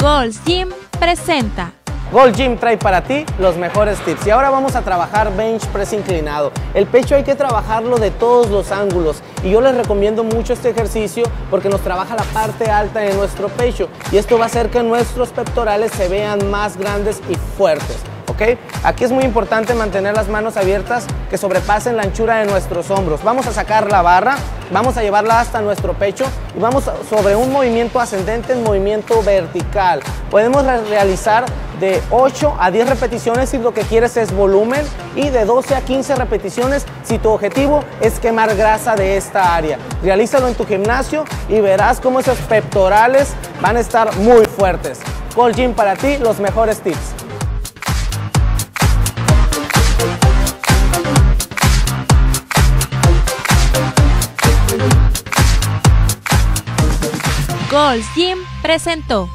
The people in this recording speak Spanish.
Gold's Gym presenta. Gold Gym trae para ti los mejores tips y ahora vamos a trabajar bench press inclinado. El pecho hay que trabajarlo de todos los ángulos y yo les recomiendo mucho este ejercicio porque nos trabaja la parte alta de nuestro pecho y esto va a hacer que nuestros pectorales se vean más grandes y fuertes. Aquí es muy importante mantener las manos abiertas que sobrepasen la anchura de nuestros hombros. Vamos a sacar la barra, vamos a llevarla hasta nuestro pecho y vamos sobre un movimiento ascendente en movimiento vertical. Podemos realizar de 8 a 10 repeticiones si lo que quieres es volumen y de 12 a 15 repeticiones si tu objetivo es quemar grasa de esta área. Realízalo en tu gimnasio y verás cómo esos pectorales van a estar muy fuertes. Gold Gym para ti, los mejores tips. Gold's Gym presentó.